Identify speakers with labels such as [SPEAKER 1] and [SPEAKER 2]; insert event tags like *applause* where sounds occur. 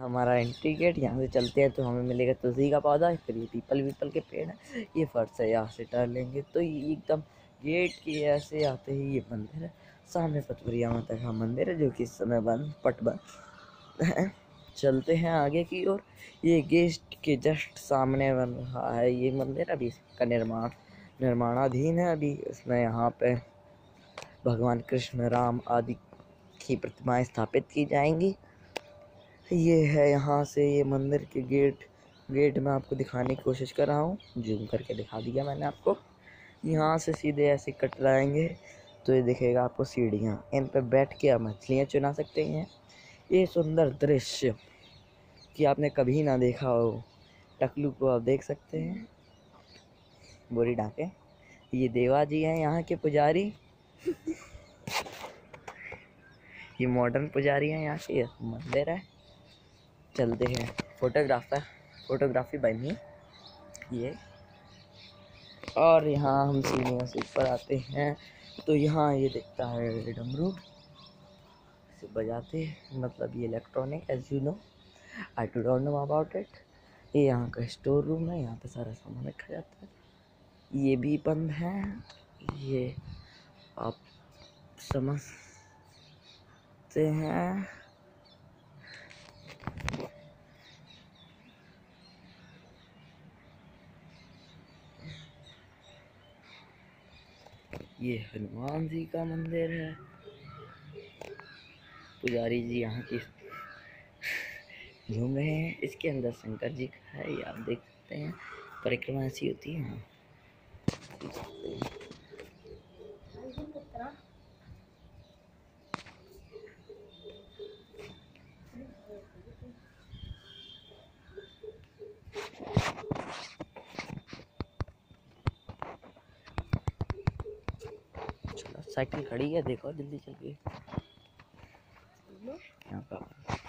[SPEAKER 1] हमारा entry gate यहाँ से चलते हैं तो हमें मिलेगा तुलसी का पौधा, फिर ये पीपल वीपल के पेड़ है, ये फर्श है, यहाँ से टर्न लेंगे। तो ये एकदम गेट के ऐसे आते ही ये मंदिर है, सामने पतवरिया माता का मंदिर है, जो कि इस समय बंद, पट बंद है। चलते हैं आगे की ओर, ये गेस्ट के जस्ट सामने बन रहा है ये मंदिर, अभी इसका निर्माण, निर्माणाधीन है अभी, इसमें यहाँ पे भगवान कृष्ण राम आदि की प्रतिमाएँ स्थापित की जाएँगी। ये है यहाँ से ये मंदिर के गेट गेट में आपको दिखाने की कोशिश कर रहा हूँ। जूम करके दिखा दिया मैंने आपको। यहाँ से सीधे ऐसे कट लाएँगे तो ये दिखेगा आपको सीढ़ियाँ। इन पर बैठ के आप मछलियाँ चुना सकते हैं। ये सुंदर दृश्य कि आपने कभी ना देखा हो। टकलू को आप देख सकते हैं। बोरी डाके ये देवा जी हैं यहाँ के पुजारी। *laughs* ये मॉडर्न पुजारी हैं यहाँ के। मंदिर है। चलते हैं। फोटोग्राफर, फोटोग्राफी बनी ये। और यहाँ हम सीढ़ियों से ऊपर आते हैं। तो यहाँ ये दिखता है डमरू से बजाते मतलब ये electronic age you know I too don't know about it ये यहाँ का स्टोर रूम है। यहाँ पे सारा सामान रखा जाता है। ये भी बंद है। ये आप समझते हैं। ये हनुमान जी का मंदिर है। पुजारी जी यहाँ की घूम रहे हैं। इसके अंदर शंकर जी का है, ये आप देख सकते हैं। परिक्रमा ऐसी होती है हाँ। साइकिल खड़ी है देखो जल्दी चल के यहाँ पर।